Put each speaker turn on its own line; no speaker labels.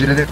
Güzel